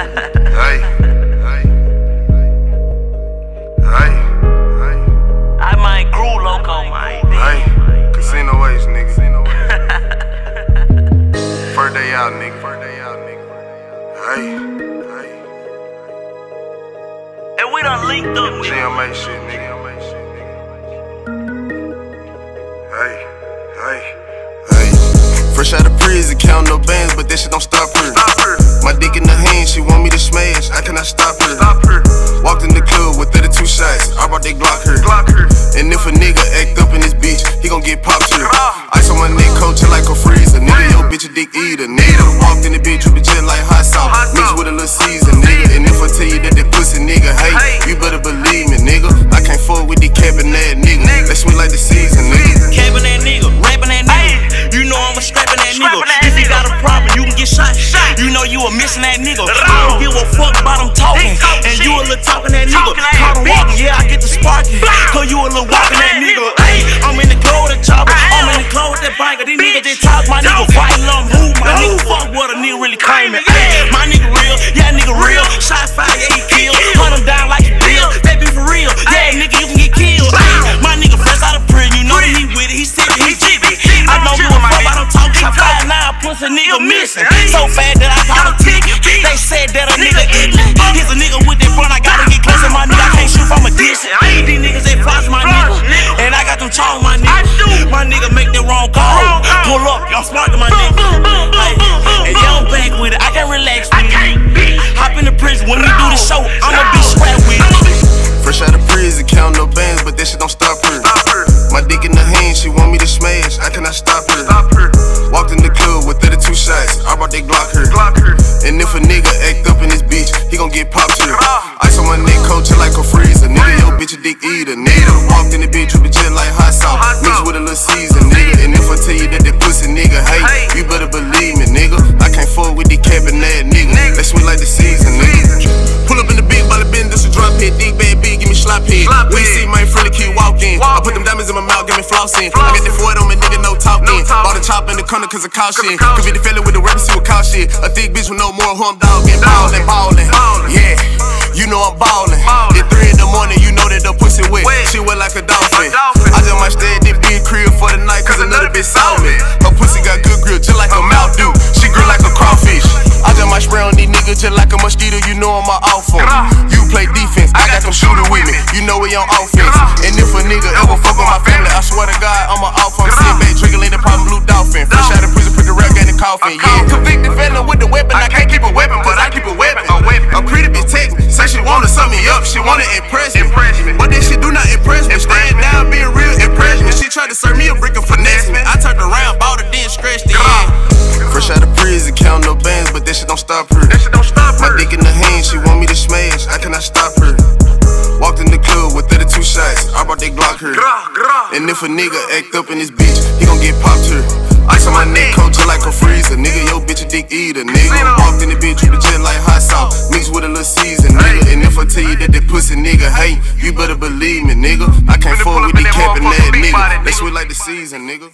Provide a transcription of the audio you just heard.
hey, hey, hey, hey, I might Groove Loco, man. hey. Casino ways, nigga. First day out, nigga. First day out, nigga. Hey, hey. And we done linked up, nigga. GMA shit, nigga. Hey, hey, hey. Fresh out of prison, count no bands, but that shit don't stop her. My dick in the hand, she want me to smash. I cannot stop her. Walked in the club with 32 shots. I brought they Glock her. Glock her. And if a nigga act up in this bitch, he gon' get popped here. Ah. Ice on my neck, coach like a freezer. Nigga, yo, bitch, a dick eater. Nigga, walked in the bitch, drippin' just like hot sauce. Mixed with a little season, know you a missing that nigga. I don't give a fuck about them talking. And you a little talking that nigga. Caught him walking, yeah, I get the sparking. Cause you a little walking that nigga. Hey, I'm in the with the chopper. I'm in the club with that biker. These niggas just talk my nigga fighting on who my nigga fuck what a nigga really claiming. Hey, my nigga real, yeah, nigga real. Shot fire, yeah, he kill. Hunt him down like a deal. That be for real. Yeah, nigga, you can get killed. Hey, my nigga fresh out of prison, you know he with it. He sipping, he jigging. I don't give a fuck about them talking. I five nine pussy nigga missing. Mixed with a little season, nigga. And if I tell you that that pussy nigga, hey, you better believe me, nigga. I can't fuck with these capping that nigga. They sweet like the season, nigga. Pull up in the big ball of this a drop hit. Dick bad big, give me slap hit. When you see my friendly kid walk in, I put them diamonds in my mouth, give me flossing. I got the Ford on me, nigga, no talking. Bought a chop in the corner cause of cow shit. Could be the fella with the weapon, see what cow shit. A thick bitch with no more who I'm dogging. Ballin', ballin'. Yeah, you know I'm ballin'. Bitch saw. Her pussy got good grip, just like a do. She grill like a crawfish. I just might spray on these niggas just like a mosquito, you know I'm my on. You play defense, I got them shooter with me. You know we on offense. And if a nigga ever fuck with my family, I swear to God, I'm a dick in the hand, she want me to smash. I cannot stop her. Walked in the club with 32 shots. I brought that Glock her. And if a nigga act up in this bitch, he gon' get popped here. Ice on my neck, coach just like a freezer. Nigga, yo, bitch, a dick eater. Nigga, walked in the bitch, drippin' just like hot sauce. Mixed with a little season, nigga. And if I tell you that that pussy nigga hate, you better believe me, nigga. I can't fuck with these capping that nigga. They sweet like the season, nigga.